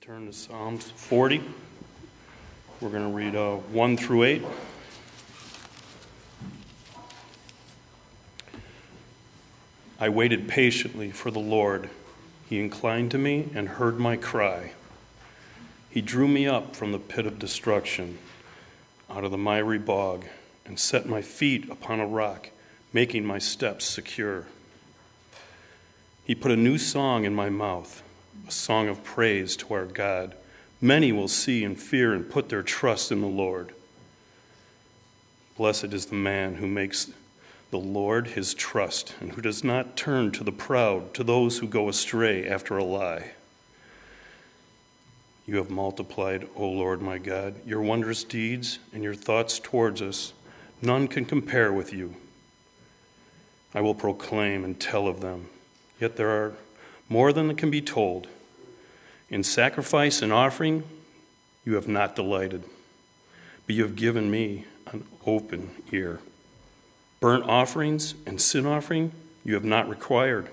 turn to Psalms 40. We're going to read uh, 1 through 8. I waited patiently for the Lord. He inclined to me and heard my cry. He drew me up from the pit of destruction, out of the miry bog, and set my feet upon a rock, making my steps secure. He put a new song in my mouth, a song of praise to our God. Many will see and fear and put their trust in the Lord. Blessed is the man who makes the Lord his trust and who does not turn to the proud, to those who go astray after a lie. You have multiplied, O Lord my God, your wondrous deeds and your thoughts towards us. None can compare with you. I will proclaim and tell of them. Yet there are more than can be told. In sacrifice and offering, you have not delighted, but you have given me an open ear. Burnt offerings and sin offering, you have not required.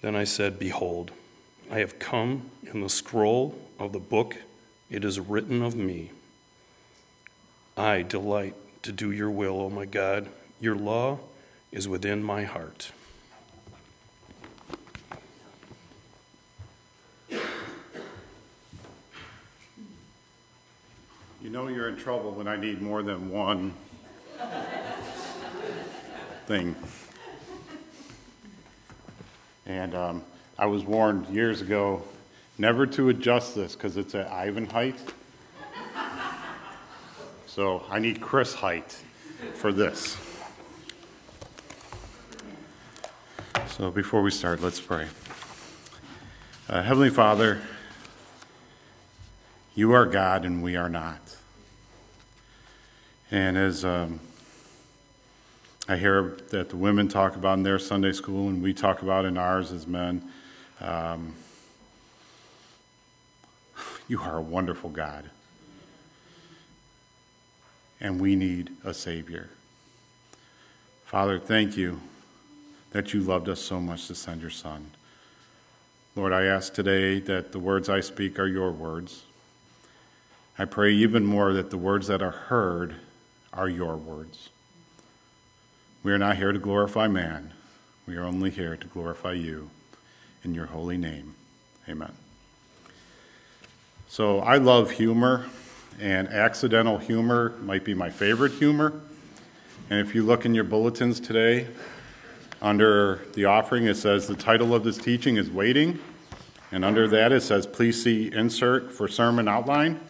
Then I said, Behold, I have come in the scroll of the book, it is written of me. I delight to do your will, O my God. Your law is within my heart. You know you're in trouble when I need more than one thing. And um, I was warned years ago never to adjust this because it's at Ivan height. So I need Chris height for this. So before we start, let's pray. Uh, Heavenly Father, you are God and we are not. And as um, I hear that the women talk about in their Sunday school and we talk about in ours as men, um, you are a wonderful God. And we need a Savior. Father, thank you that you loved us so much to send your Son. Lord, I ask today that the words I speak are your words. I pray even more that the words that are heard are your words. We are not here to glorify man, we are only here to glorify you in your holy name. Amen. So I love humor, and accidental humor might be my favorite humor. And if you look in your bulletins today, under the offering, it says the title of this teaching is Waiting. And under that, it says, please see insert for sermon outline.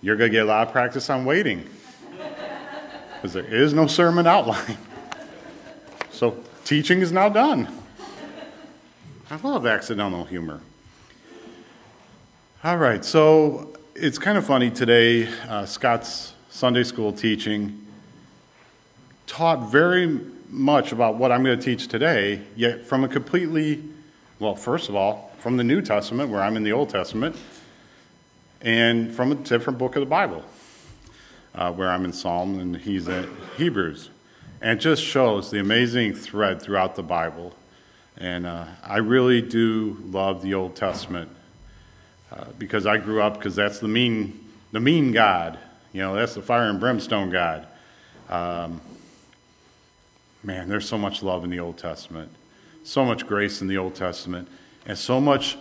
You're going to get a lot of practice on waiting because there is no sermon outline. So teaching is now done. I love accidental humor. All right, so it's kind of funny today. Uh, Scott's Sunday school teaching taught very much about what I'm going to teach today, yet from a completely, well, first of all, from the New Testament, where I'm in the Old Testament, and from a different book of the Bible, uh, where I'm in Psalm and he's at Hebrews. And it just shows the amazing thread throughout the Bible. And uh, I really do love the Old Testament uh, because I grew up because that's the mean, the mean God. You know, that's the fire and brimstone God. Um, man, there's so much love in the Old Testament, so much grace in the Old Testament, and so much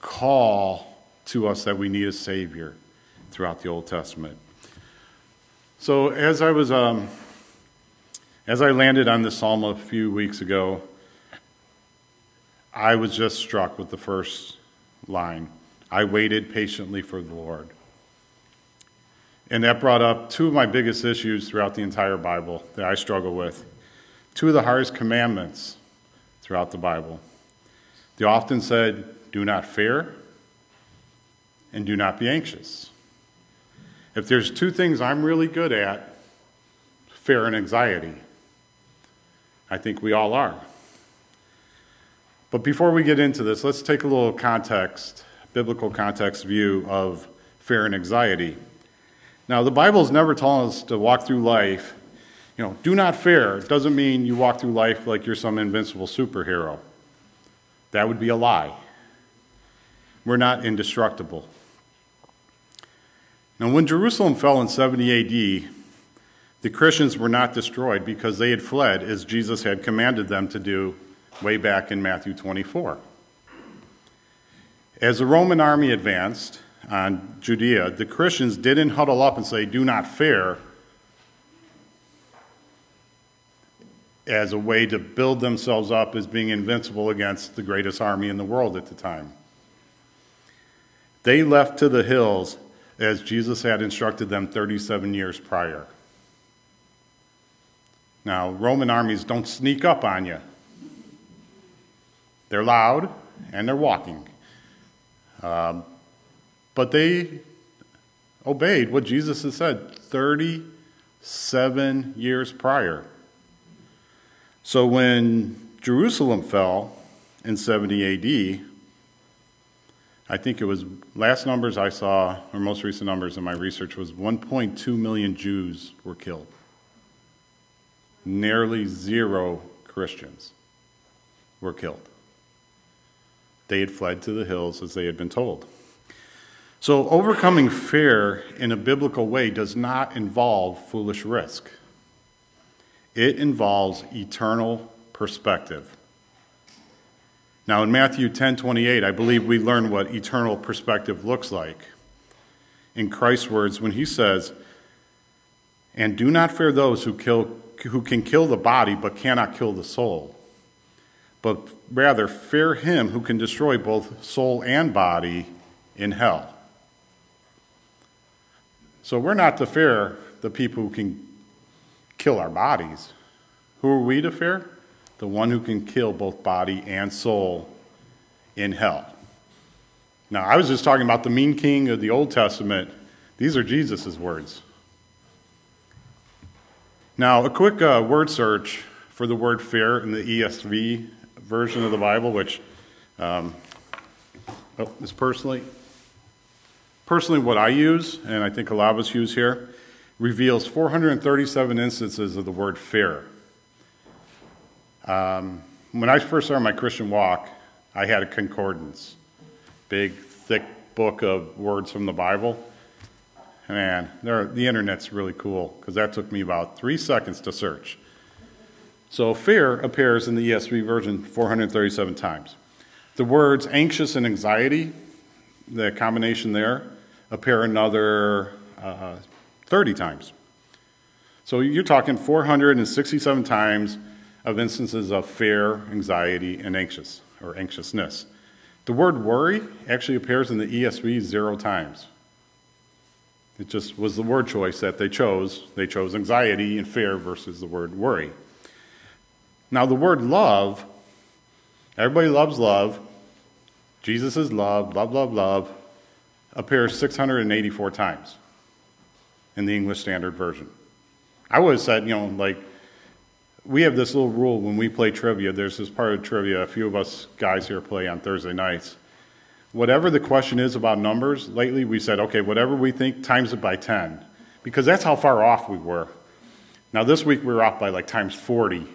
call to us that we need a Savior throughout the Old Testament. So as I was, um, as I landed on this psalm a few weeks ago, I was just struck with the first line. I waited patiently for the Lord. And that brought up two of my biggest issues throughout the entire Bible that I struggle with. Two of the hardest commandments throughout the Bible. They often said, Do not fear and do not be anxious. If there's two things I'm really good at, fear and anxiety. I think we all are. But before we get into this, let's take a little context, biblical context view of fear and anxiety. Now, the Bible's never telling us to walk through life, you know, do not fear. It doesn't mean you walk through life like you're some invincible superhero. That would be a lie. we're not indestructible. Now, when Jerusalem fell in 70 AD, the Christians were not destroyed because they had fled as Jesus had commanded them to do way back in Matthew 24. As the Roman army advanced on Judea, the Christians didn't huddle up and say, Do not fear, as a way to build themselves up as being invincible against the greatest army in the world at the time. They left to the hills as Jesus had instructed them 37 years prior. Now, Roman armies don't sneak up on you. They're loud and they're walking. Um, but they obeyed what Jesus had said 37 years prior. So when Jerusalem fell in 70 AD, I think it was last numbers I saw, or most recent numbers in my research, was 1.2 million Jews were killed. Nearly zero Christians were killed. They had fled to the hills as they had been told. So, overcoming fear in a biblical way does not involve foolish risk. It involves eternal perspective. Now, in Matthew 10 28, I believe we learn what eternal perspective looks like. In Christ's words, when he says, And do not fear those who, kill, who can kill the body but cannot kill the soul, but rather fear him who can destroy both soul and body in hell. So we're not to fear the people who can kill our bodies. Who are we to fear? The one who can kill both body and soul in hell. Now, I was just talking about the mean king of the Old Testament. These are Jesus' words. Now, a quick uh, word search for the word fear in the ESV version of the Bible, which um, oh, is personally personally what I use, and I think a lot of us use here reveals 437 instances of the word fear. Um, when I first started my Christian walk, I had a concordance, big, thick book of words from the Bible. Man, the internet's really cool because that took me about three seconds to search. So, fear appears in the ESV version 437 times. The words anxious and anxiety, the combination there, appear another uh, 30 times. So you're talking 467 times of instances of fear, anxiety, and anxious or anxiousness. The word worry actually appears in the ESV zero times. It just was the word choice that they chose. They chose anxiety and fear versus the word worry. Now, the word love, everybody loves love. Jesus is love, love, love, love, appears 684 times in the English Standard Version. I would have said, you know, like, we have this little rule when we play trivia. There's this part of trivia, a few of us guys here play on Thursday nights. Whatever the question is about numbers, lately we said, okay, whatever we think, times it by 10, because that's how far off we were. Now, this week we were off by like times 40.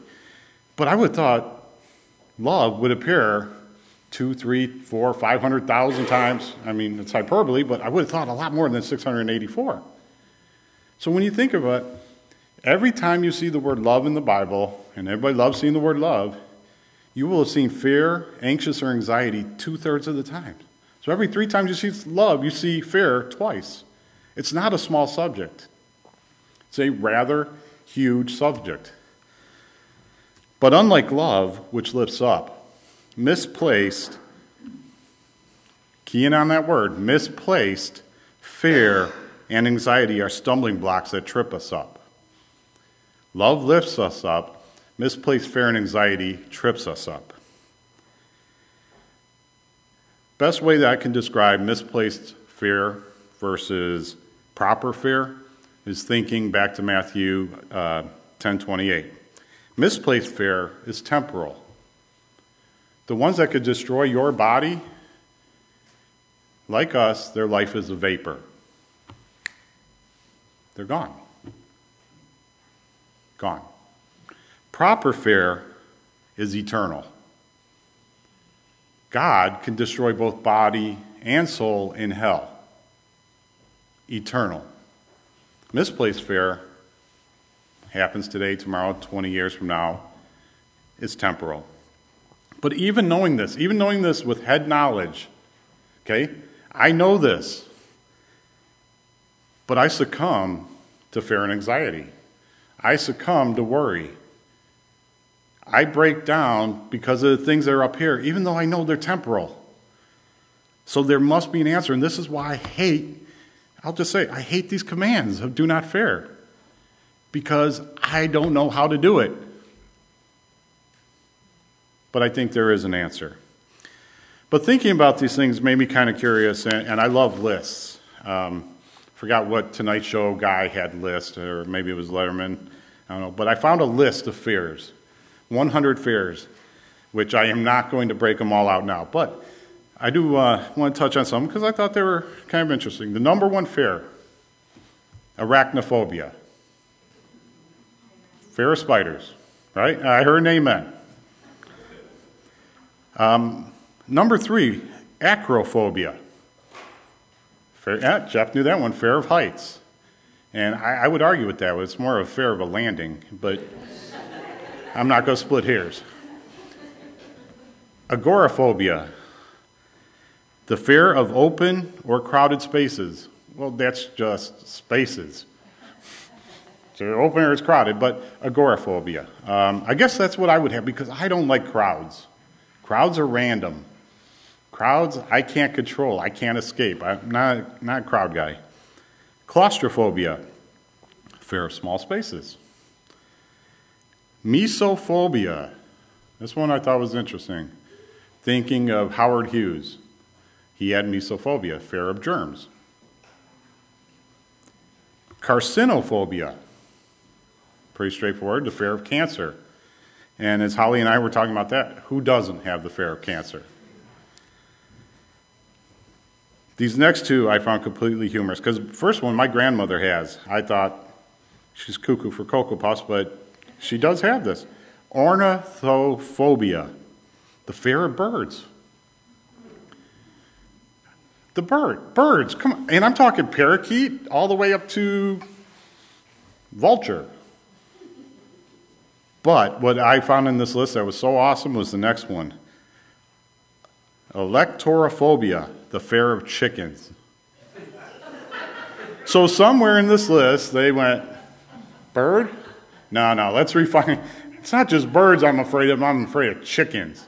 But I would have thought love would appear two, three, four, five hundred thousand times. I mean, it's hyperbole, but I would have thought a lot more than 684. So when you think of it, every time you see the word love in the Bible, and everybody loves seeing the word love, you will have seen fear, anxious, or anxiety two thirds of the time. So every three times you see love, you see fear twice. It's not a small subject, it's a rather huge subject. But unlike love, which lifts up, misplaced, keying on that word, misplaced fear and anxiety are stumbling blocks that trip us up. Love lifts us up, misplaced fear and anxiety trips us up. Best way that I can describe misplaced fear versus proper fear is thinking back to Matthew uh, 10:28. Misplaced fear is temporal. The ones that could destroy your body, like us, their life is a vapor. They're gone. Gone. Proper fear is eternal. God can destroy both body and soul in hell. Eternal. Misplaced fear happens today, tomorrow, 20 years from now, is temporal. But even knowing this, even knowing this with head knowledge, okay, I know this, but I succumb to fear and anxiety. I succumb to worry. I break down because of the things that are up here, even though I know they're temporal. So there must be an answer. And this is why I hate, I'll just say, I hate these commands of do not fear because I don't know how to do it. But I think there is an answer. But thinking about these things made me kind of curious, and, and I love lists. Um, forgot what Tonight Show guy had list, or maybe it was Letterman. I don't know. But I found a list of fears, 100 fears, which I am not going to break them all out now. But I do uh, want to touch on some because I thought they were kind of interesting. The number one fear arachnophobia. Fear of spiders, right? I heard an amen. Um, number three, acrophobia. Fear, yeah, Jeff knew that one, fear of heights. And I, I would argue with that. It's more of a fear of a landing, but I'm not going to split hairs. Agoraphobia, the fear of open or crowded spaces. Well, that's just spaces. So open or it's crowded, but agoraphobia. Um, I guess that's what I would have because I don't like crowds. Crowds are random. Crowds, I can't control. I can't escape. I'm not, not a crowd guy. Claustrophobia, fear of small spaces. Mesophobia, this one I thought was interesting. Thinking of Howard Hughes. He had mesophobia, fear of germs. Carcinophobia, pretty straightforward, the fear of cancer. And as Holly and I were talking about that, who doesn't have the fear of cancer? These next two I found completely humorous because first one my grandmother has. I thought she's cuckoo for Cocoa Puffs, but she does have this. Ornithophobia, the fear of birds. The bird, birds, come on. And I'm talking parakeet all the way up to vulture. But what I found in this list that was so awesome was the next one Electorophobia, the fear of chickens. so somewhere in this list, they went, bird? No, no, let's refine. It's not just birds I'm afraid of, I'm afraid of chickens.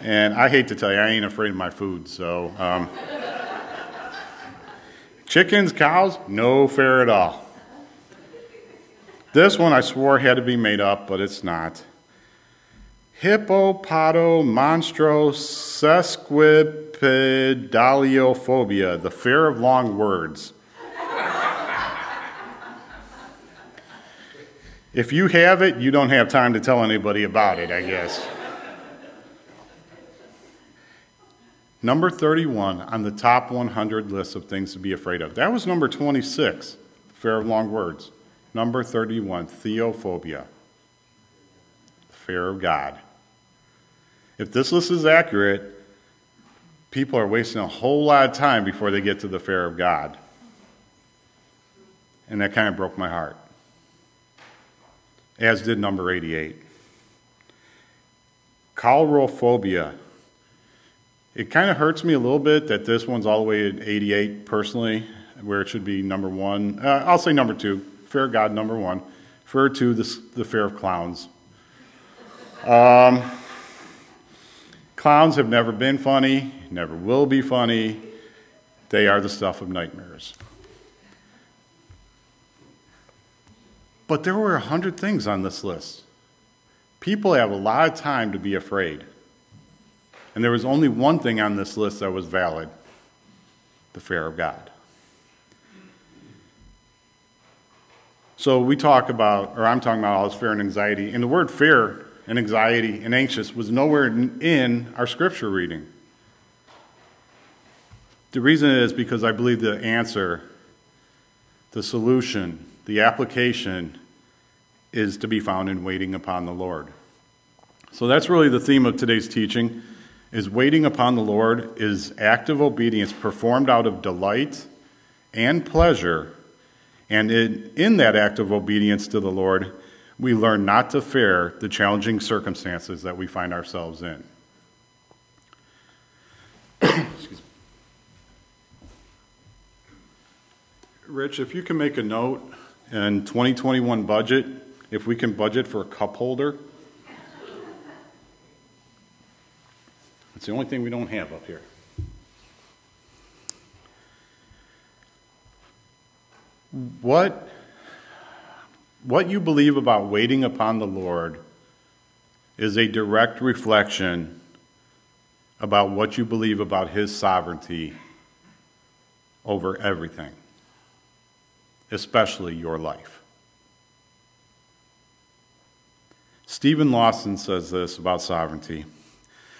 And I hate to tell you, I ain't afraid of my food, so. Um, chickens, cows, no fear at all. This one I swore had to be made up, but it's not. Hippopotomonstrosesquipedaliophobia, the fear of long words. if you have it, you don't have time to tell anybody about it, I guess. Number 31 on the top 100 list of things to be afraid of. That was number 26, fear of long words. Number 31, theophobia, The fear of God. If this list is accurate, people are wasting a whole lot of time before they get to the fear of God. And that kind of broke my heart, as did number 88. Coulrophobia. It kind of hurts me a little bit that this one's all the way at 88 personally, where it should be number one. Uh, I'll say number two fear of God, number one. Fear two, the, the fear of clowns. Um, clowns have never been funny, never will be funny. They are the stuff of nightmares. But there were a hundred things on this list. People have a lot of time to be afraid. And there was only one thing on this list that was valid the fear of God. So we talk about, or I'm talking about all this fear and anxiety, and the word fear and anxiety and anxious was nowhere in our scripture reading. The reason is because I believe the answer, the solution, the application is to be found in waiting upon the Lord. So that's really the theme of today's teaching. is waiting upon the Lord is active obedience performed out of delight and pleasure. And in, in that act of obedience to the Lord, we learn not to fear the challenging circumstances that we find ourselves in. Rich, if you can make a note in 2021 budget, if we can budget for a cup holder. It's the only thing we don't have up here. What, what you believe about waiting upon the Lord is a direct reflection about what you believe about His sovereignty over everything, especially your life. Steven Lawson says this about sovereignty.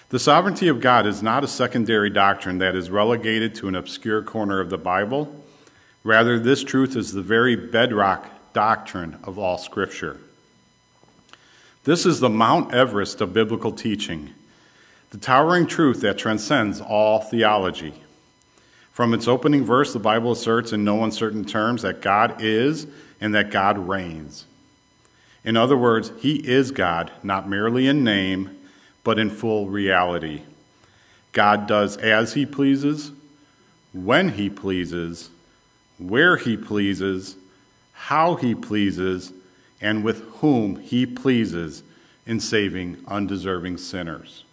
The sovereignty of God is not a secondary doctrine that is relegated to an obscure corner of the Bible. Rather, this truth is the very bedrock doctrine of all Scripture. This is the Mount Everest of biblical teaching, the towering truth that transcends all theology. From its opening verse, the Bible asserts in no uncertain terms that God is and that God reigns. In other words, He is God, not merely in name, but in full reality. God does as He pleases, when He pleases, where He pleases, how He pleases, and with whom He pleases in saving undeserving sinners.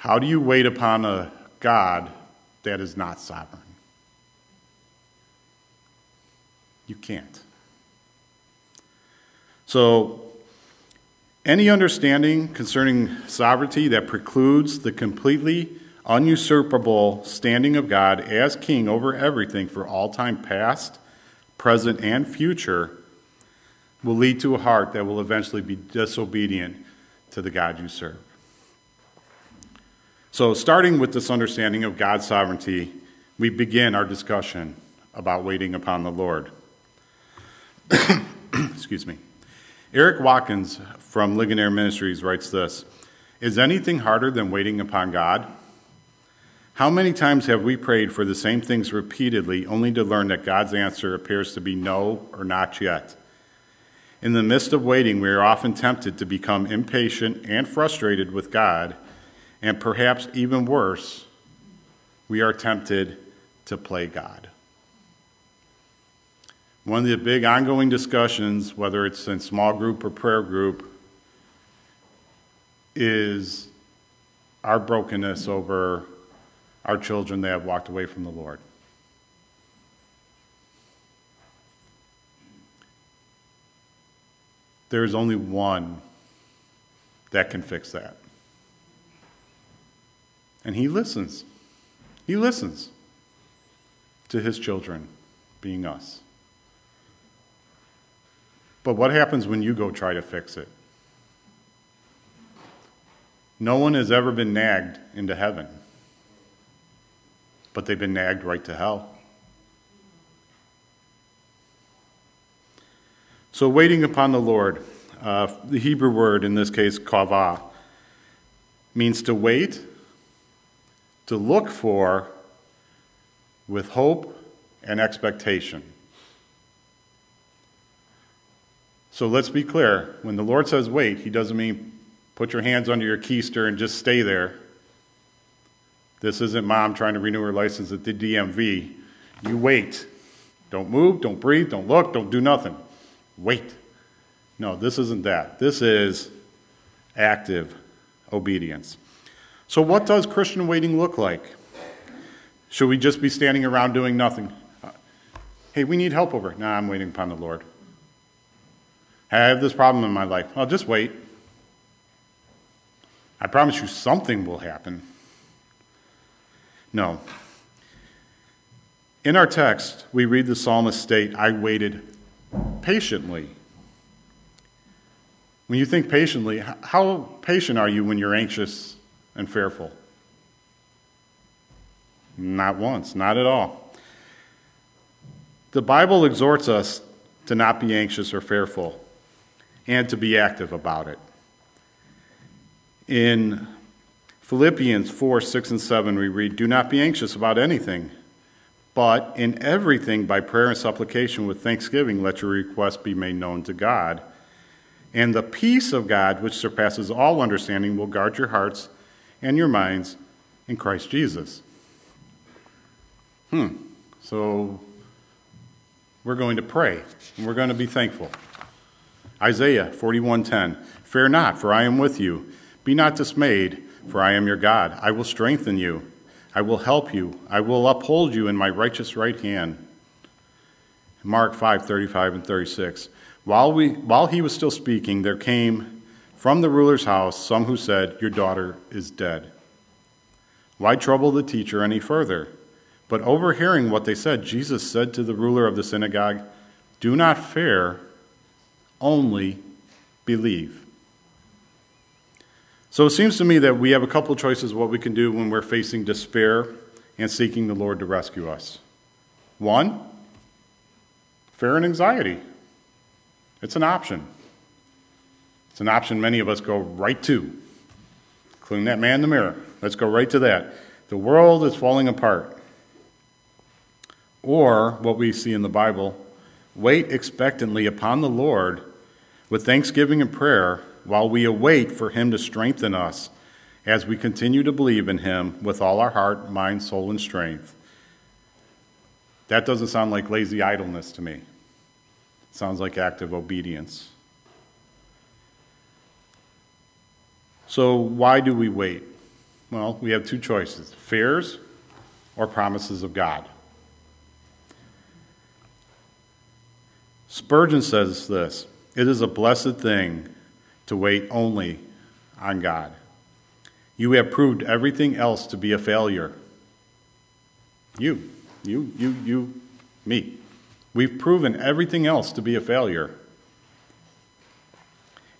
How do you wait upon a God that is not sovereign? You can't. So, any understanding concerning sovereignty that precludes the completely unusurpable standing of God as king over everything for all time past, present, and future will lead to a heart that will eventually be disobedient to the God you serve. So, starting with this understanding of God's sovereignty, we begin our discussion about waiting upon the Lord. Excuse me. Eric Watkins from Ligonier Ministries writes this Is anything harder than waiting upon God? How many times have we prayed for the same things repeatedly only to learn that God's answer appears to be no or not yet? In the midst of waiting, we are often tempted to become impatient and frustrated with God, and perhaps even worse, we are tempted to play God. One of the big ongoing discussions, whether it's in small group or prayer group, is our brokenness over our children that have walked away from the Lord. There is only one that can fix that. And he listens. He listens to his children, being us. But what happens when you go try to fix it? No one has ever been nagged into heaven, but they've been nagged right to hell. So, waiting upon the Lord, uh, the Hebrew word in this case, kavah, means to wait, to look for, with hope and expectation. So let's be clear. When the Lord says wait, He doesn't mean put your hands under your keister and just stay there. This isn't mom trying to renew her license at the DMV. You wait. Don't move, don't breathe, don't look, don't do nothing. Wait. No, this isn't that. This is active obedience. So, what does Christian waiting look like? Should we just be standing around doing nothing? Hey, we need help over. Nah, I'm waiting upon the Lord. I have this problem in my life. I'll just wait. I promise you something will happen. No. In our text, we read the psalmist state, I waited patiently. When you think patiently, how patient are you when you're anxious and fearful? Not once, not at all. The Bible exhorts us to not be anxious or fearful and to be active about it. In Philippians 4 6 and 7, we read, Do not be anxious about anything, but in everything, by prayer and supplication with thanksgiving, let your requests be made known to God. And the peace of God, which surpasses all understanding, will guard your hearts and your minds in Christ Jesus. Hmm. So we're going to pray and we're going to be thankful. Isaiah 41:10 Fear not, for I am with you. Be not dismayed, for I am your God. I will strengthen you. I will help you. I will uphold you in my righteous right hand. Mark 5:35 and 36 while, we, while he was still speaking, there came from the ruler's house some who said, Your daughter is dead. Why trouble the teacher any further? But overhearing what they said, Jesus said to the ruler of the synagogue, Do not fear, only believe. So it seems to me that we have a couple of choices what we can do when we're facing despair and seeking the Lord to rescue us. One, fear and anxiety. It's an option. It's an option many of us go right to. Including that man in the mirror. Let's go right to that. The world is falling apart. Or what we see in the Bible wait expectantly upon the Lord with thanksgiving and prayer while we await for Him to strengthen us as we continue to believe in Him with all our heart, mind, soul, and strength. That doesn't sound like lazy idleness to me. It sounds like active obedience. So, why do we wait? Well, we have two choices fears or promises of God. Spurgeon says this It is a blessed thing to wait only on God. You have proved everything else to be a failure. You, you, you, you, me. We've proven everything else to be a failure.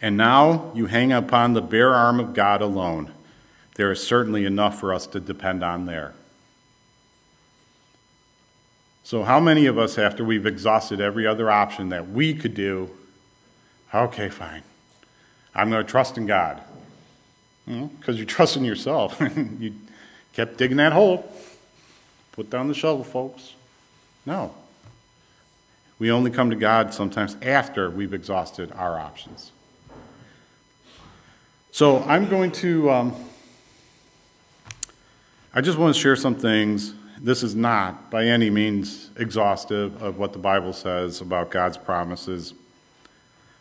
And now you hang upon the bare arm of God alone. There is certainly enough for us to depend on there. So, how many of us, after we've exhausted every other option that we could do, okay, fine, I'm going to trust in God? Because you trust in yourself. you kept digging that hole. Put down the shovel, folks. No. We only come to God sometimes after we've exhausted our options. So I'm going to, um, I just want to share some things. This is not by any means exhaustive of what the Bible says about God's promises,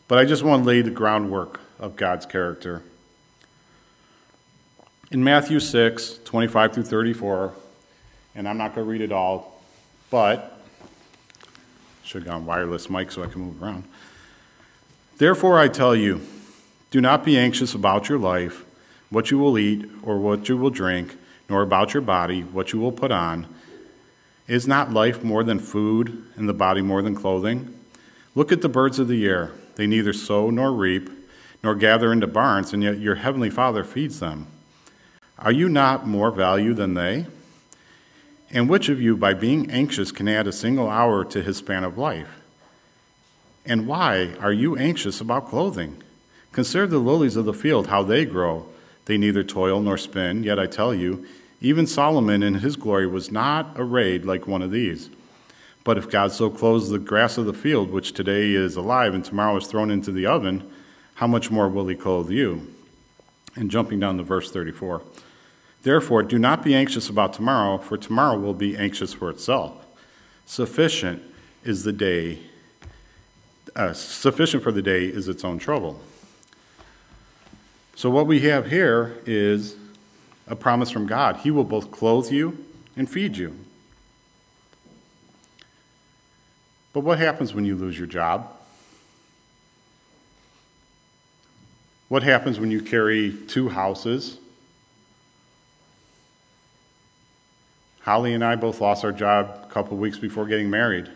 but I just want to lay the groundwork of God's character. In Matthew 6, 25 through 34, and I'm not going to read it all, but should have gone wireless mic so I can move around. Therefore, I tell you, do not be anxious about your life, what you will eat or what you will drink, nor about your body, what you will put on. Is not life more than food, and the body more than clothing? Look at the birds of the air. They neither sow nor reap, nor gather into barns, and yet your heavenly Father feeds them. Are you not more value than they? And which of you, by being anxious, can add a single hour to his span of life? And why are you anxious about clothing? Consider the lilies of the field, how they grow. They neither toil nor spin, yet I tell you, even Solomon in his glory was not arrayed like one of these. But if God so clothes the grass of the field, which today is alive and tomorrow is thrown into the oven, how much more will he clothe you? And jumping down to verse 34. Therefore, do not be anxious about tomorrow, for tomorrow will be anxious for itself. Sufficient is the day, uh, sufficient for the day is its own trouble. So, what we have here is a promise from God. He will both clothe you and feed you. But what happens when you lose your job? What happens when you carry two houses Holly and I both lost our job a couple weeks before getting married.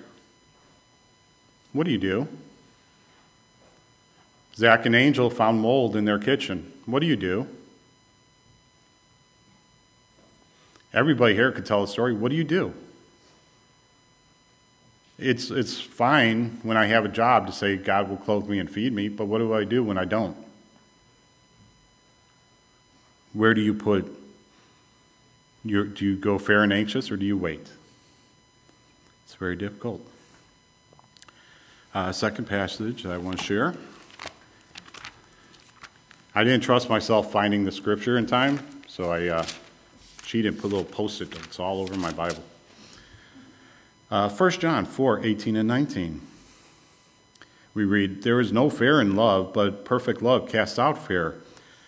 What do you do? Zach and Angel found mold in their kitchen. What do you do? Everybody here could tell a story. What do you do? It's, it's fine when I have a job to say God will clothe me and feed me, but what do I do when I don't? Where do you put your, do you go fair and anxious or do you wait? It's very difficult. Uh, second passage I want to share. I didn't trust myself finding the scripture in time, so I uh, cheated and put a little post it It's all over my Bible. Uh, 1 John 4 18 and 19. We read, There is no fear in love, but perfect love casts out fear.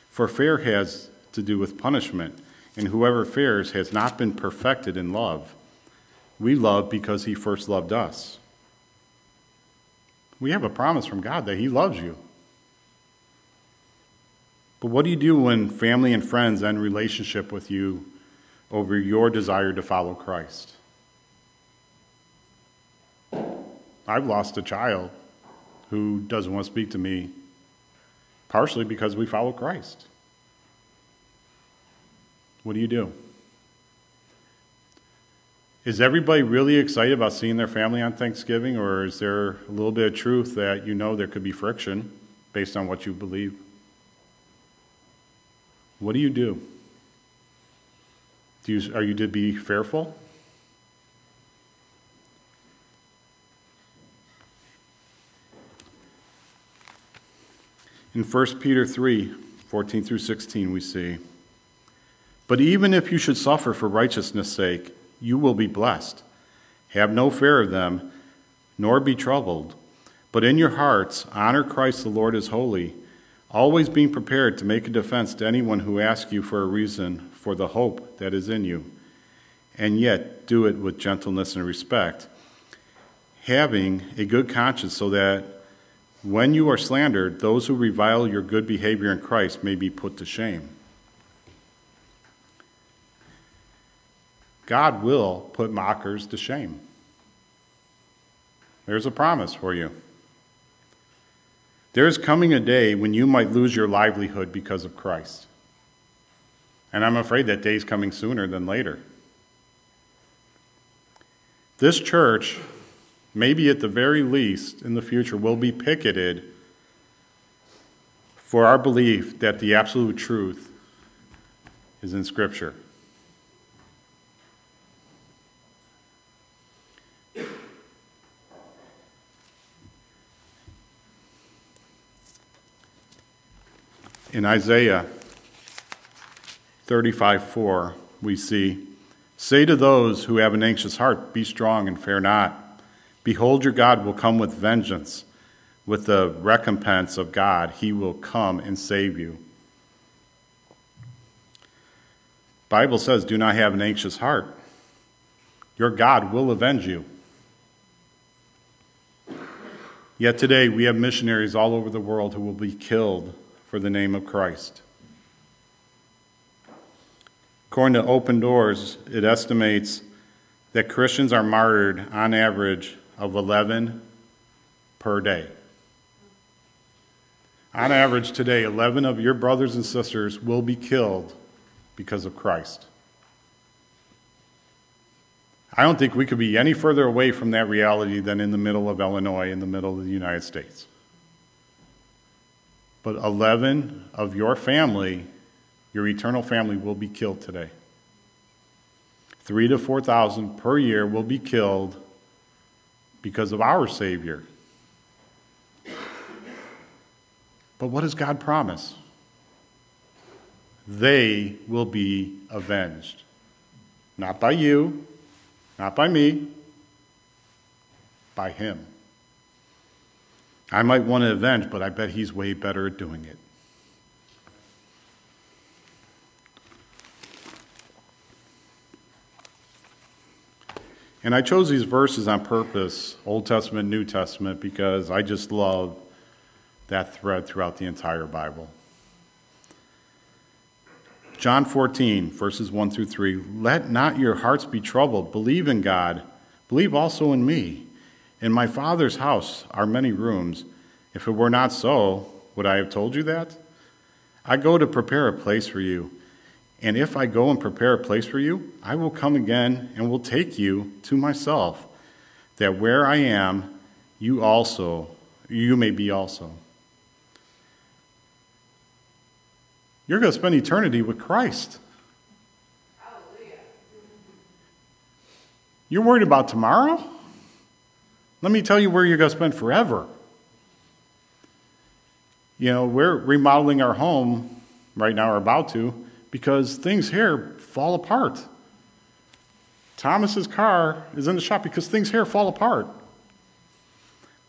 For fear has to do with punishment, and whoever fears has not been perfected in love. We love because he first loved us. We have a promise from God that he loves you. But what do you do when family and friends end relationship with you over your desire to follow Christ? I've lost a child who doesn't want to speak to me, partially because we follow Christ. What do you do? Is everybody really excited about seeing their family on Thanksgiving, or is there a little bit of truth that you know there could be friction based on what you believe? What do you do? do you, are you to be fearful? In 1 Peter 3 14 through 16, we see, But even if you should suffer for righteousness' sake, you will be blessed. Have no fear of them, nor be troubled. But in your hearts, honor Christ the Lord as holy always being prepared to make a defense to anyone who asks you for a reason for the hope that is in you, and yet do it with gentleness and respect, having a good conscience so that when you are slandered, those who revile your good behavior in Christ may be put to shame. God will put mockers to shame. There's a promise for you. There is coming a day when you might lose your livelihood because of Christ. And I'm afraid that day is coming sooner than later. This church, maybe at the very least in the future, will be picketed for our belief that the absolute truth is in Scripture. In Isaiah 35 4, we see, Say to those who have an anxious heart, Be strong and fear not. Behold, your God will come with vengeance. With the recompense of God, he will come and save you. Bible says, Do not have an anxious heart. Your God will avenge you. Yet today we have missionaries all over the world who will be killed for the name of Christ. According to Open Doors, it estimates that Christians are martyred on average of 11 per day. On average, today, 11 of your brothers and sisters will be killed because of Christ. I don't think we could be any further away from that reality than in the middle of Illinois, in the middle of the United States but 11 of your family, your eternal family, will be killed today. Three to 4,000 per year will be killed because of our Savior. But what does God promise? They will be avenged. Not by you, not by me, by Him. I might want to avenge, but I bet he's way better at doing it. And I chose these verses on purpose, Old Testament, New Testament, because I just love that thread throughout the entire Bible. John 14, verses 1 through 3. Let not your hearts be troubled. Believe in God. Believe also in me. In my Father's house are many rooms. If it were not so, would I have told you that? I go to prepare a place for you. And if I go and prepare a place for you, I will come again and will take you to myself, that where I am, you also, you may be also. You're going to spend eternity with Christ. You're worried about tomorrow? Let me tell you where you're going to spend forever. You know, we're remodeling our home right now, or about to, because things here fall apart. Thomas's car is in the shop because things here fall apart.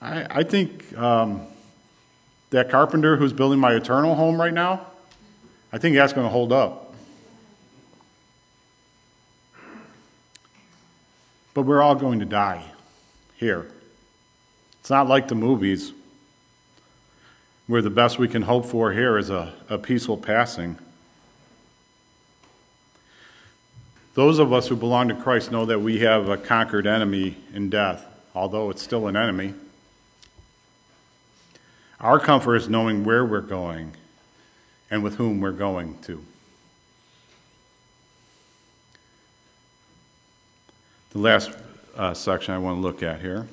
I, I think um, that carpenter who's building my eternal home right now, I think that's going to hold up. But we're all going to die here. It's not like the movies where the best we can hope for here is a, a peaceful passing. Those of us who belong to Christ know that we have a conquered enemy in death, although it's still an enemy. Our comfort is knowing where we're going and with whom we're going to. The last uh, section I want to look at here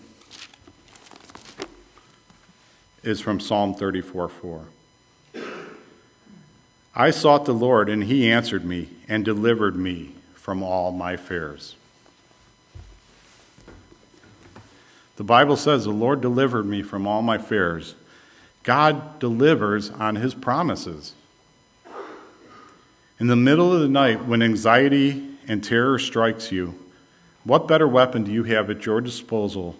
is from Psalm 34 4. I sought the Lord, and he answered me and delivered me from all my fears. The Bible says, The Lord delivered me from all my fears. God delivers on his promises. In the middle of the night, when anxiety and terror strikes you, what better weapon do you have at your disposal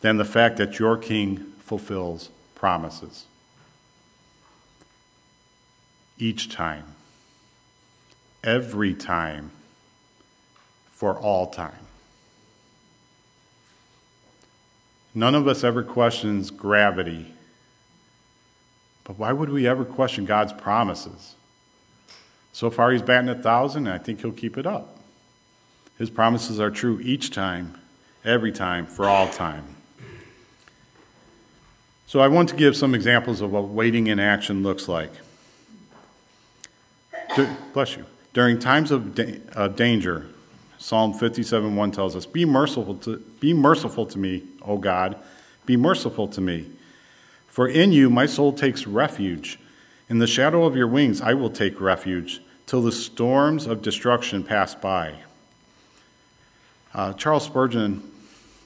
than the fact that your king fulfills promises? Each time, every time, for all time. None of us ever questions gravity, but why would we ever question God's promises? So far, he's batting a thousand, and I think he'll keep it up. His promises are true each time, every time, for all time. So I want to give some examples of what waiting in action looks like. Bless you. During times of, da- of danger, Psalm 57 1 tells us, Be merciful to, be merciful to me, O God, be merciful to me. For in you my soul takes refuge. In the shadow of your wings I will take refuge till the storms of destruction pass by. Uh, Charles Spurgeon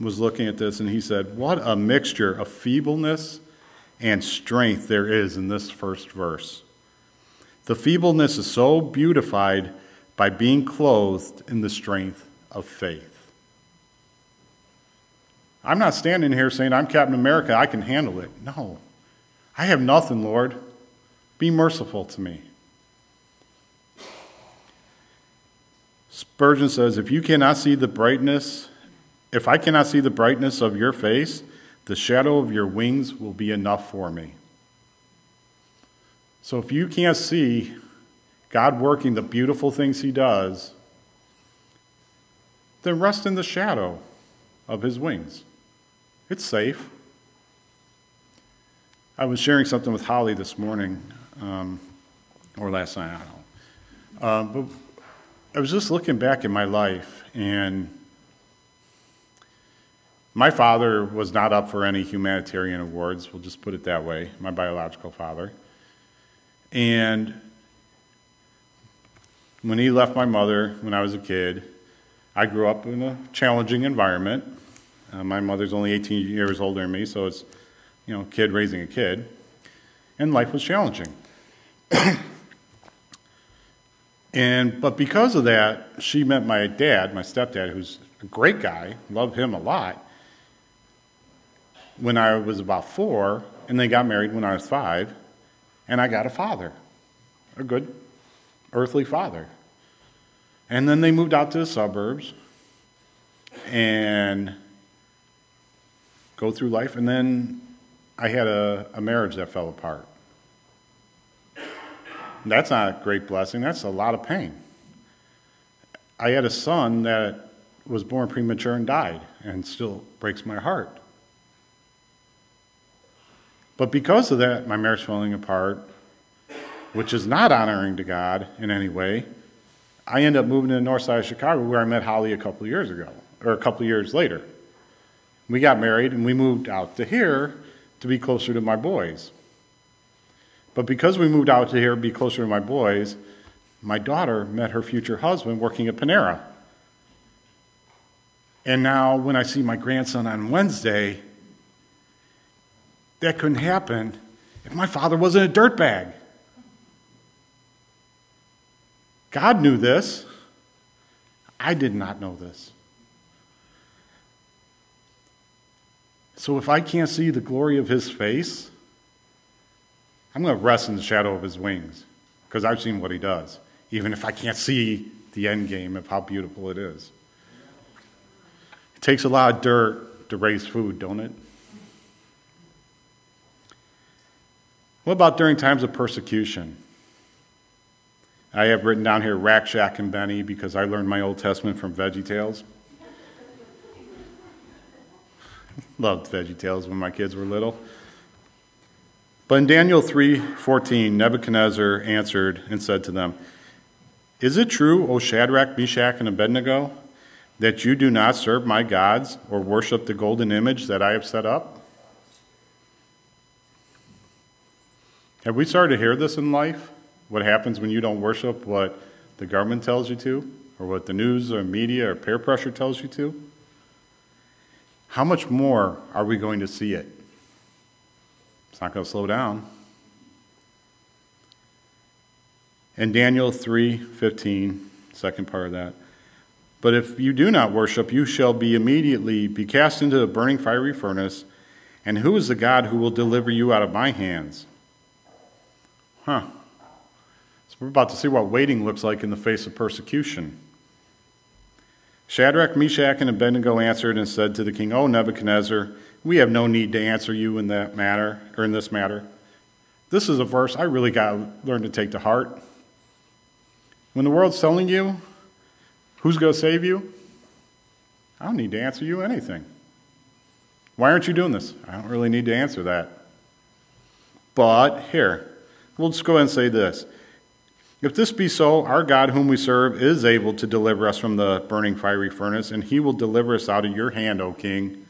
was looking at this and he said, What a mixture of feebleness and strength there is in this first verse. The feebleness is so beautified by being clothed in the strength of faith. I'm not standing here saying, I'm Captain America, I can handle it. No. I have nothing, Lord. Be merciful to me. Spurgeon says, If you cannot see the brightness, if I cannot see the brightness of your face, the shadow of your wings will be enough for me. So if you can't see God working the beautiful things He does, then rest in the shadow of His wings. It's safe. I was sharing something with Holly this morning, um, or last night, I don't know. Uh, but I was just looking back in my life, and my father was not up for any humanitarian awards, we'll just put it that way, my biological father. And when he left my mother when I was a kid, I grew up in a challenging environment. Uh, my mother's only 18 years older than me, so it's, you know, kid raising a kid. And life was challenging. And but because of that, she met my dad, my stepdad, who's a great guy, love him a lot. When I was about four, and they got married when I was five, and I got a father, a good earthly father. And then they moved out to the suburbs and go through life, and then I had a, a marriage that fell apart. That's not a great blessing. That's a lot of pain. I had a son that was born premature and died, and still breaks my heart. But because of that, my marriage falling apart, which is not honoring to God in any way, I end up moving to the north side of Chicago where I met Holly a couple years ago, or a couple years later. We got married and we moved out to here to be closer to my boys. But because we moved out to here to be closer to my boys, my daughter met her future husband working at Panera. And now, when I see my grandson on Wednesday, that couldn't happen if my father wasn't a dirtbag. God knew this. I did not know this. So if I can't see the glory of his face, I'm going to rest in the shadow of his wings because I've seen what he does, even if I can't see the end game of how beautiful it is. It takes a lot of dirt to raise food, don't it? What about during times of persecution? I have written down here Rack, Shack, and Benny because I learned my Old Testament from Veggie Tales. Loved Veggie Tales when my kids were little. But in Daniel 3:14, Nebuchadnezzar answered and said to them, Is it true, O Shadrach, Meshach, and Abednego, that you do not serve my gods or worship the golden image that I have set up? Have we started to hear this in life? What happens when you don't worship what the government tells you to, or what the news or media or peer pressure tells you to? How much more are we going to see it? It's not going to slow down. And Daniel 3:15, second part of that. But if you do not worship, you shall be immediately be cast into a burning fiery furnace. And who is the God who will deliver you out of my hands? Huh. So we're about to see what waiting looks like in the face of persecution. Shadrach, Meshach, and Abednego answered and said to the king, O Nebuchadnezzar, we have no need to answer you in that matter or in this matter. This is a verse I really got to learn to take to heart. When the world's telling you who's going to save you, I don't need to answer you anything. Why aren't you doing this? I don't really need to answer that. But here, We'll just go ahead and say this. If this be so, our God, whom we serve, is able to deliver us from the burning fiery furnace, and he will deliver us out of your hand, O king.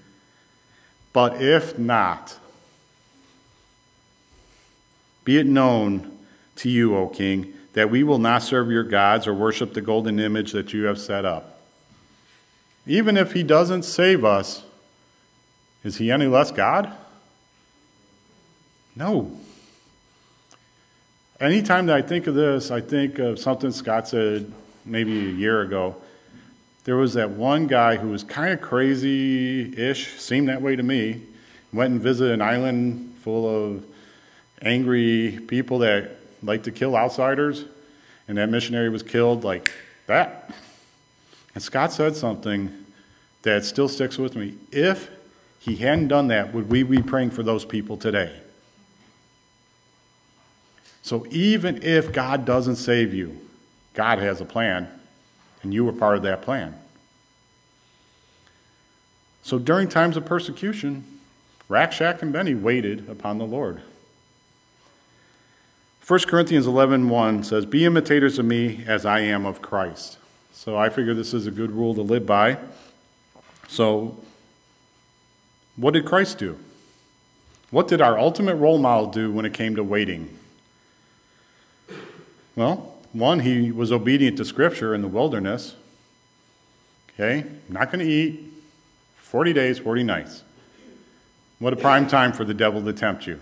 But if not, be it known to you, O king, that we will not serve your gods or worship the golden image that you have set up. Even if he doesn't save us, is he any less God? No. Anytime that I think of this, I think of something Scott said maybe a year ago. There was that one guy who was kind of crazy ish, seemed that way to me. Went and visited an island full of angry people that like to kill outsiders, and that missionary was killed like that. And Scott said something that still sticks with me. If he hadn't done that, would we be praying for those people today? So even if God doesn't save you, God has a plan, and you were part of that plan. So during times of persecution, Rack, Shack and Benny waited upon the Lord. 1 Corinthians 11 1 says, Be imitators of me as I am of Christ. So I figure this is a good rule to live by. So, what did Christ do? What did our ultimate role model do when it came to waiting? Well, one, he was obedient to Scripture in the wilderness. Okay, not going to eat 40 days, 40 nights. What a prime time for the devil to tempt you.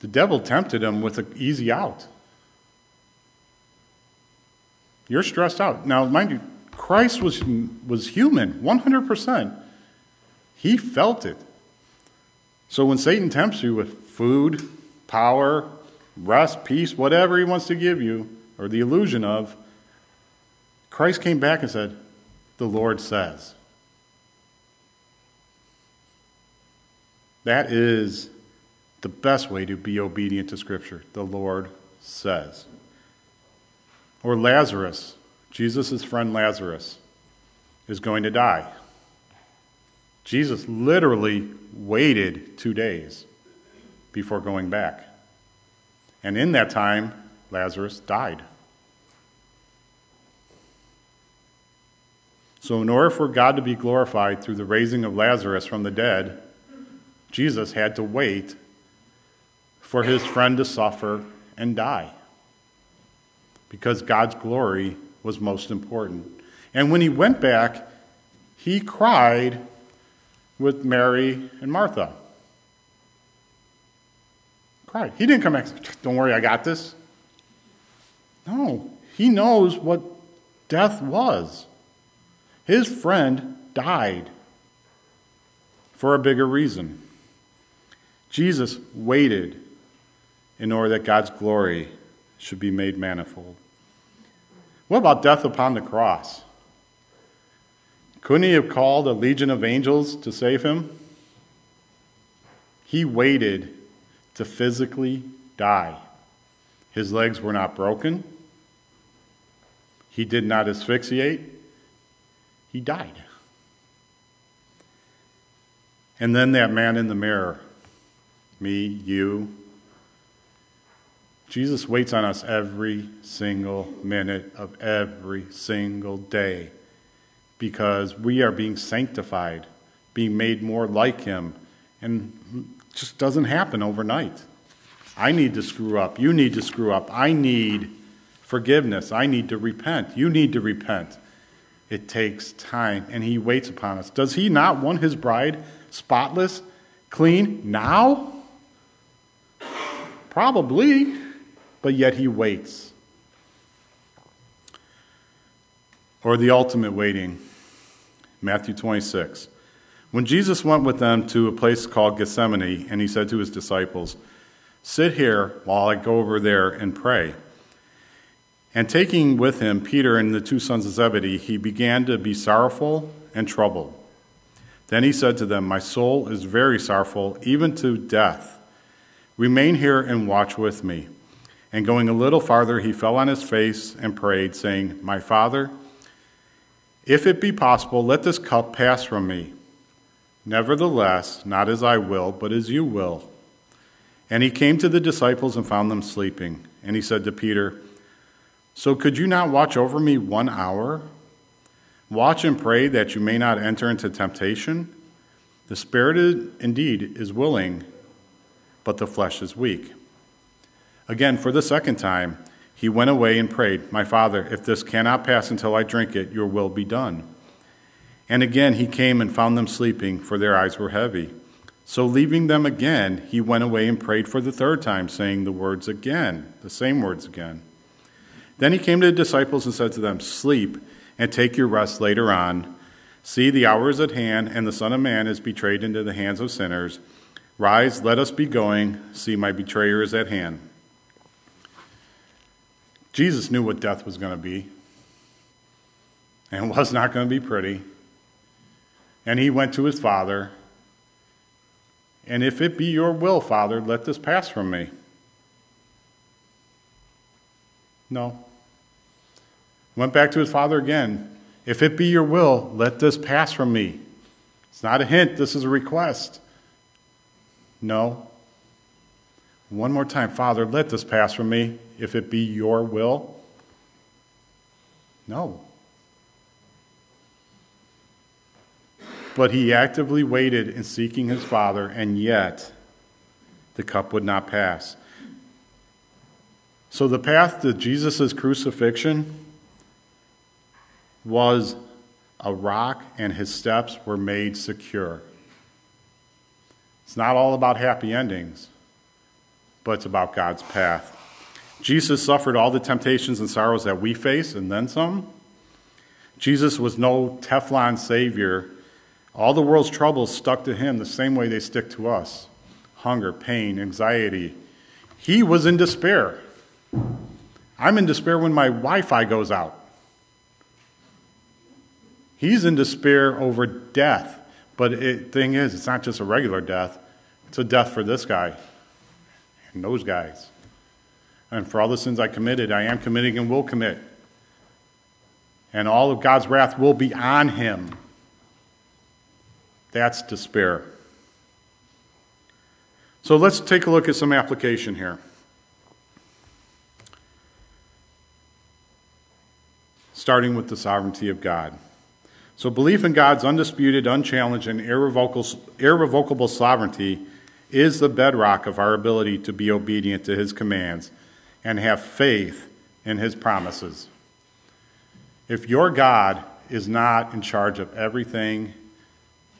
The devil tempted him with an easy out. You're stressed out. Now, mind you, Christ was, was human, 100%. He felt it. So when Satan tempts you with food, power, rest, peace, whatever he wants to give you, or the illusion of, Christ came back and said, The Lord says. That is the best way to be obedient to Scripture. The Lord says. Or Lazarus, Jesus' friend Lazarus, is going to die. Jesus literally waited two days before going back. And in that time, Lazarus died. So, in order for God to be glorified through the raising of Lazarus from the dead, Jesus had to wait for his friend to suffer and die because God's glory was most important. And when he went back, he cried with Mary and Martha. Cried. He didn't come back, don't worry, I got this. No, he knows what death was. His friend died for a bigger reason. Jesus waited in order that God's glory should be made manifold. What about death upon the cross? Couldn't he have called a legion of angels to save him? He waited to physically die. His legs were not broken. He did not asphyxiate. He died. And then that man in the mirror, me, you, Jesus waits on us every single minute of every single day because we are being sanctified, being made more like Him, and just doesn't happen overnight. I need to screw up. You need to screw up. I need forgiveness. I need to repent. You need to repent. It takes time, and He waits upon us. Does He not want His bride spotless, clean now? Probably but yet he waits. Or the ultimate waiting, Matthew 26. When Jesus went with them to a place called Gethsemane, and he said to his disciples, Sit here while I go over there and pray. And taking with him Peter and the two sons of Zebedee, he began to be sorrowful and troubled. Then he said to them, My soul is very sorrowful, even to death. Remain here and watch with me. And going a little farther, he fell on his face and prayed, saying, My Father, if it be possible, let this cup pass from me. Nevertheless, not as I will, but as you will. And he came to the disciples and found them sleeping. And he said to Peter, So could you not watch over me one hour? Watch and pray that you may not enter into temptation. The spirit indeed is willing, but the flesh is weak. Again, for the second time, he went away and prayed, My father, if this cannot pass until I drink it, your will be done. And again he came and found them sleeping, for their eyes were heavy. So leaving them again, he went away and prayed for the third time, saying the words again, the same words again. Then he came to the disciples and said to them, Sleep and take your rest later on. See, the hour is at hand, and the Son of Man is betrayed into the hands of sinners. Rise, let us be going. See, my betrayer is at hand. Jesus knew what death was going to be, and was not going to be pretty. And he went to his father, and if it be your will, Father, let this pass from me. No. Went back to his father again. If it be your will, let this pass from me. It's not a hint, this is a request. No. One more time, Father, let this pass from me if it be your will? No. But he actively waited in seeking his Father, and yet the cup would not pass. So the path to Jesus' crucifixion was a rock, and his steps were made secure. It's not all about happy endings, but it's about God's path. Jesus suffered all the temptations and sorrows that we face, and then some. Jesus was no Teflon Savior. All the world's troubles stuck to him the same way they stick to us hunger, pain, anxiety. He was in despair. I'm in despair when my Wi Fi goes out. He's in despair over death. But the thing is, it's not just a regular death, it's a death for this guy and those guys. And for all the sins I committed, I am committing and will commit. And all of God's wrath will be on him. That's despair. So let's take a look at some application here. Starting with the sovereignty of God. So, belief in God's undisputed, unchallenged, and irrevocable, irrevocable sovereignty is the bedrock of our ability to be obedient to His commands and have faith in His promises. If your God is not in charge of everything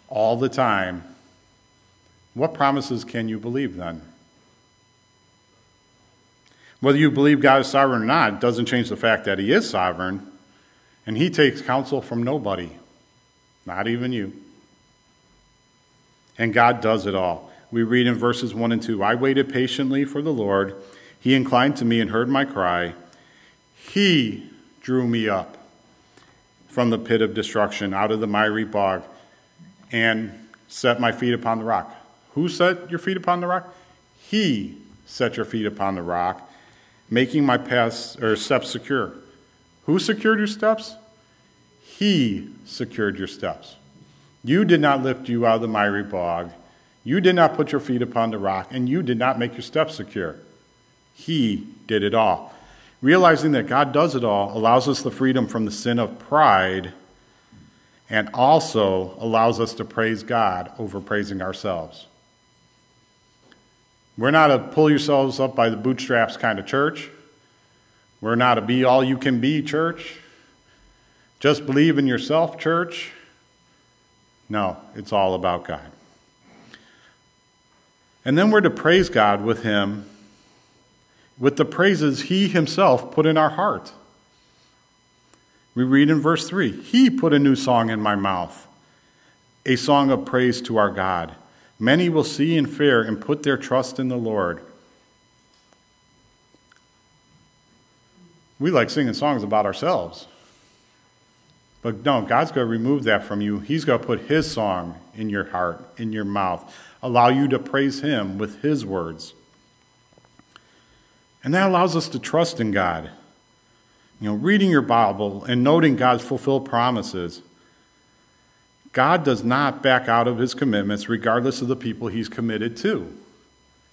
all the time, what promises can you believe then? Whether you believe God is sovereign or not doesn't change the fact that He is sovereign, and He takes counsel from nobody, not even you. And God does it all. We read in verses 1 and 2 I waited patiently for the Lord. He inclined to me and heard my cry. He drew me up from the pit of destruction, out of the miry bog, and set my feet upon the rock. Who set your feet upon the rock? He set your feet upon the rock, making my paths or steps secure. Who secured your steps? He secured your steps. You did not lift you out of the miry bog. You did not put your feet upon the rock, and you did not make your steps secure. He did it all. Realizing that God does it all allows us the freedom from the sin of pride and also allows us to praise God over praising ourselves. We're not a pull yourselves up by the bootstraps kind of church. We're not a be all you can be church. Just believe in yourself church. No, it's all about God. And then we're to praise God with Him, with the praises He Himself put in our heart. We read in verse 3 He put a new song in my mouth, a song of praise to our God. Many will see and fear and put their trust in the Lord. We like singing songs about ourselves. But no, God's going to remove that from you. He's going to put His song in your heart, in your mouth, allow you to praise Him with His words. And that allows us to trust in God. You know, reading your Bible and noting God's fulfilled promises. God does not back out of his commitments regardless of the people he's committed to.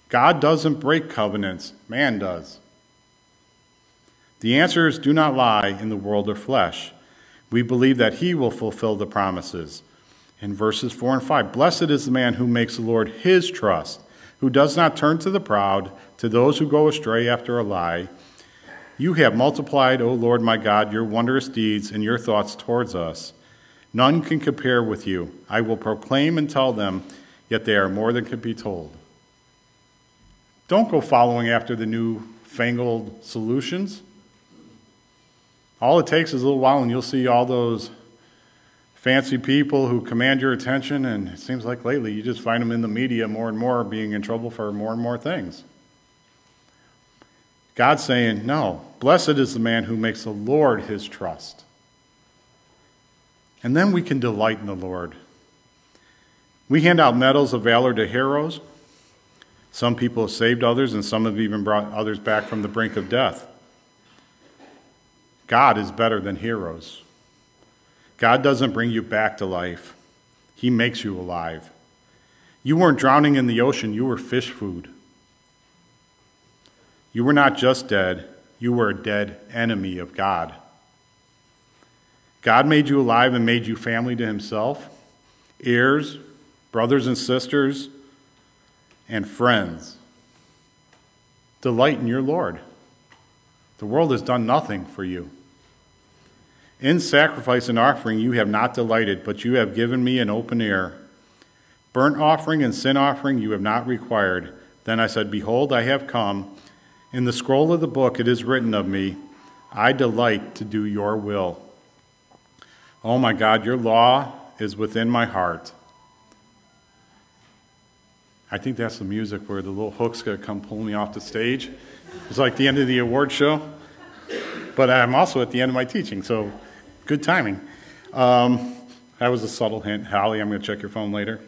God doesn't break covenants, man does. The answers do not lie in the world of flesh. We believe that he will fulfill the promises. In verses 4 and 5, blessed is the man who makes the Lord his trust, who does not turn to the proud, to those who go astray after a lie. You have multiplied, O Lord my God, your wondrous deeds and your thoughts towards us. None can compare with you. I will proclaim and tell them, yet they are more than can be told. Don't go following after the new fangled solutions. All it takes is a little while, and you'll see all those fancy people who command your attention. And it seems like lately you just find them in the media more and more being in trouble for more and more things. God's saying, No, blessed is the man who makes the Lord his trust. And then we can delight in the Lord. We hand out medals of valor to heroes. Some people have saved others, and some have even brought others back from the brink of death. God is better than heroes. God doesn't bring you back to life, He makes you alive. You weren't drowning in the ocean, you were fish food. You were not just dead, you were a dead enemy of God. God made you alive and made you family to Himself, heirs, brothers and sisters, and friends. Delight in your Lord. The world has done nothing for you. In sacrifice and offering you have not delighted, but you have given me an open ear. Burnt offering and sin offering you have not required. Then I said, Behold, I have come. In the scroll of the book it is written of me, I delight to do your will. Oh my God, your law is within my heart. I think that's the music where the little hook's going to come pull me off the stage. It's like the end of the award show. But I'm also at the end of my teaching, so good timing. Um, that was a subtle hint. Holly, I'm going to check your phone later.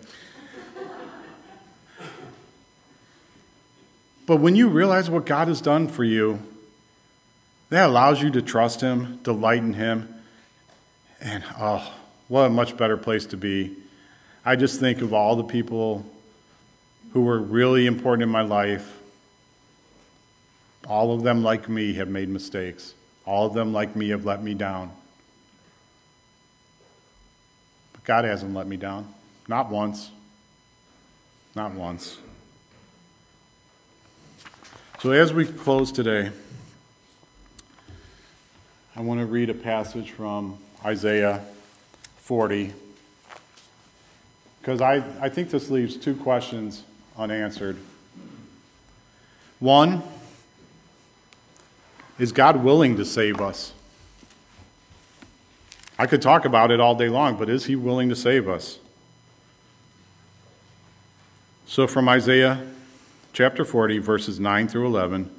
But when you realize what God has done for you, that allows you to trust Him, delight in Him, and oh, what a much better place to be. I just think of all the people who were really important in my life. All of them, like me, have made mistakes. All of them, like me, have let me down. But God hasn't let me down. Not once. Not once. So as we close today, I want to read a passage from Isaiah 40, because I, I think this leaves two questions unanswered. One, is God willing to save us? I could talk about it all day long, but is He willing to save us? So from Isaiah chapter 40, verses 9 through 11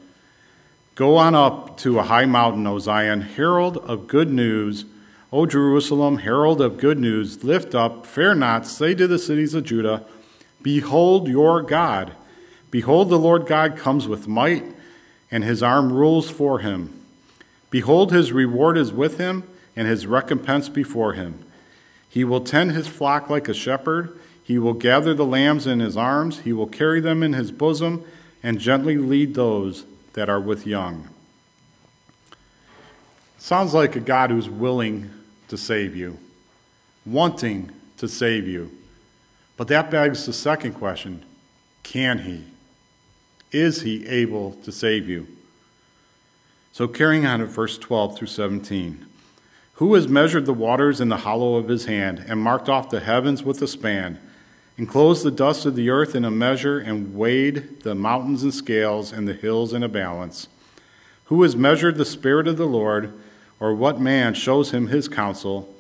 Go on up to a high mountain, O Zion, herald of good news. O Jerusalem, herald of good news, lift up, fear not, say to the cities of Judah, Behold your God. Behold, the Lord God comes with might, and his arm rules for him. Behold, his reward is with him, and his recompense before him. He will tend his flock like a shepherd. He will gather the lambs in his arms. He will carry them in his bosom, and gently lead those that are with young. Sounds like a God who's willing to save you, wanting to save you. But that begs the second question can he? Is he able to save you? So, carrying on at verse 12 through 17. Who has measured the waters in the hollow of his hand, and marked off the heavens with a span, enclosed the dust of the earth in a measure, and weighed the mountains in scales, and the hills in a balance? Who has measured the Spirit of the Lord, or what man shows him his counsel?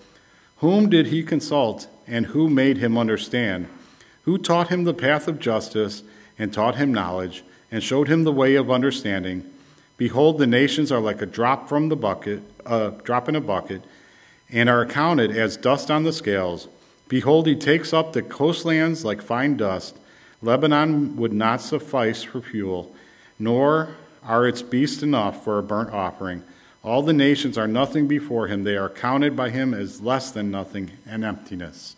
Whom did he consult, and who made him understand? Who taught him the path of justice, and taught him knowledge, and showed him the way of understanding? Behold, the nations are like a drop from the bucket, a drop in a bucket, and are accounted as dust on the scales. Behold, he takes up the coastlands like fine dust. Lebanon would not suffice for fuel, nor are its beasts enough for a burnt offering. All the nations are nothing before him. They are counted by him as less than nothing and emptiness.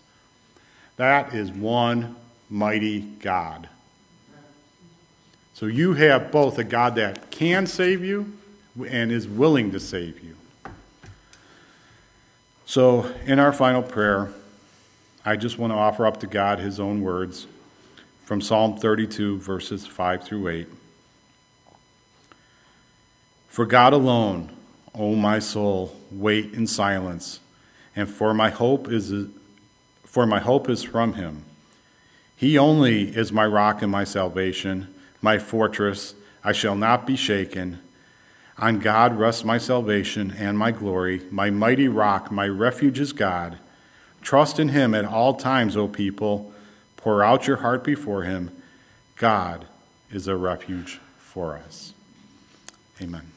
That is one mighty God. So you have both a God that can save you and is willing to save you. So, in our final prayer, I just want to offer up to God his own words from Psalm 32, verses 5 through 8. For God alone, O my soul, wait in silence, and for my hope is for my hope is from him. He only is my rock and my salvation my fortress, I shall not be shaken. On God rests my salvation and my glory, my mighty rock, my refuge is God. Trust in him at all times, O people. Pour out your heart before him. God is a refuge for us. Amen.